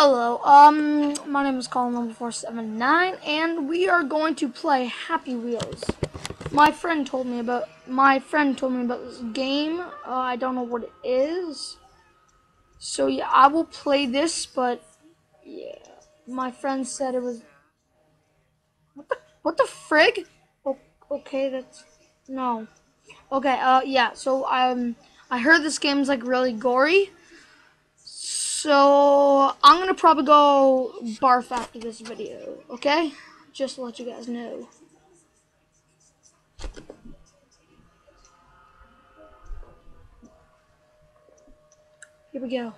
Hello, um, my name is Colin number 479, and we are going to play Happy Wheels. My friend told me about, my friend told me about this game, uh, I don't know what it is. So yeah, I will play this, but, yeah, my friend said it was, what the, what the frig? Oh, okay, that's, no. Okay, uh, yeah, so, um, I heard this game's like, really gory. So I'm gonna probably go barf after this video, okay? Just to let you guys know. Here we go.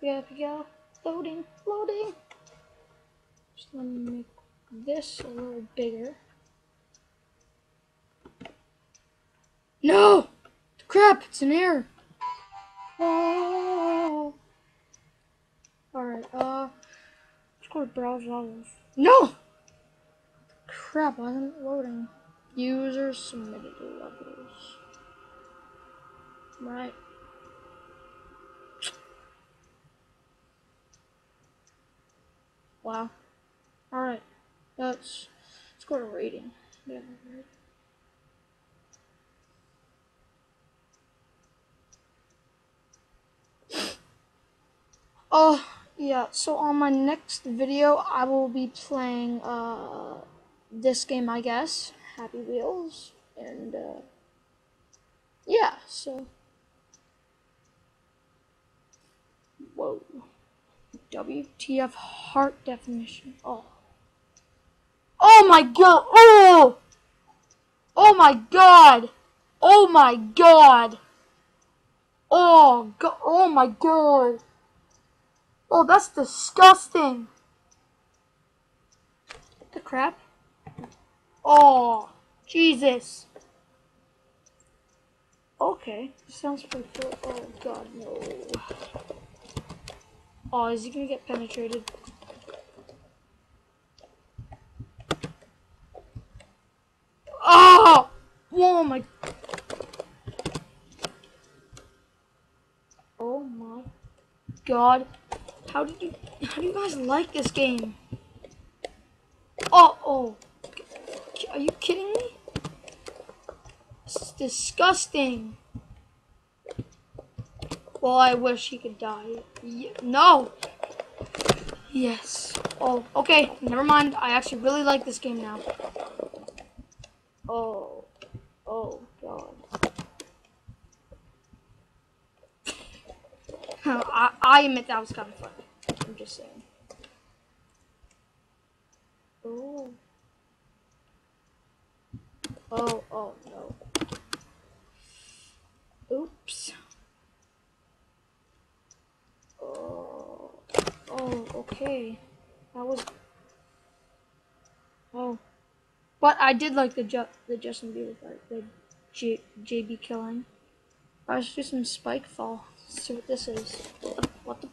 Here we go. Loading, loading. Just let me make this a little bigger. No! Crap, it's an error. Alright, uh, let's go to browse levels. No! Crap, I isn't loading. User submitted levels. Right. Wow. Alright, let's, let's go to rating. Yeah, right. Oh, yeah, so on my next video, I will be playing uh, this game, I guess, Happy Wheels, and uh, yeah, so, whoa, WTF heart definition, oh, oh my god, oh, oh my god, oh my god, oh, god, oh my god. Oh, that's disgusting. What the crap? Oh, Jesus. Okay, sounds pretty cool. Oh, God, no. Oh, is he gonna get penetrated? Oh! Oh my... Oh my God. How did you, how do you guys like this game? Oh, oh. Are you kidding me? Is disgusting. Well, I wish he could die. no! Yes. Oh, okay. Never mind. I actually really like this game now. Oh. Oh, God. I, I admit that was kind of fun. I'm just saying. Oh. Oh, oh, no. Oops. Oh, oh, okay. That was... Oh. But I did like the Ju the Justin Bieber part, the J JB killing. I was just some spike fall. Let's see what this is. What the?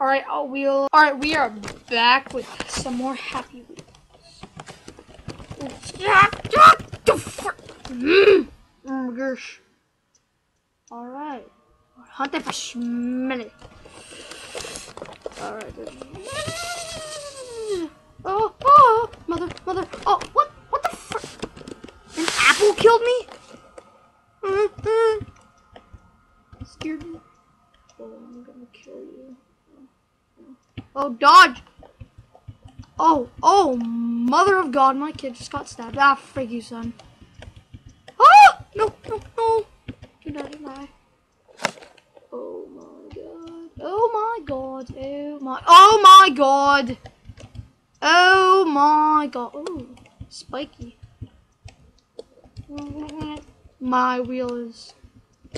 Alright, oh, we'll. Alright, we are back with some more Happy Wheels. Oh my gosh. Alright. Hunting for Schminute. Alright. Oh, oh, mother, mother. Oh, what? An killed me? Mm -hmm. Scared me. Oh, I'm gonna kill you. Oh, dodge. Oh, oh, mother of God, my kid just got stabbed. Ah, freak you, son. Ah! No, no, no. Do not die. Oh my God. Oh my God. Oh my. Oh my God. Oh my god. Oh, spiky. My wheel is.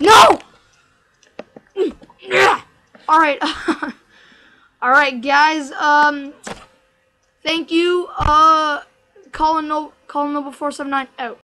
No! Alright. Alright, guys. Um, thank you. Uh, Colin, no Colin Noble 479 out.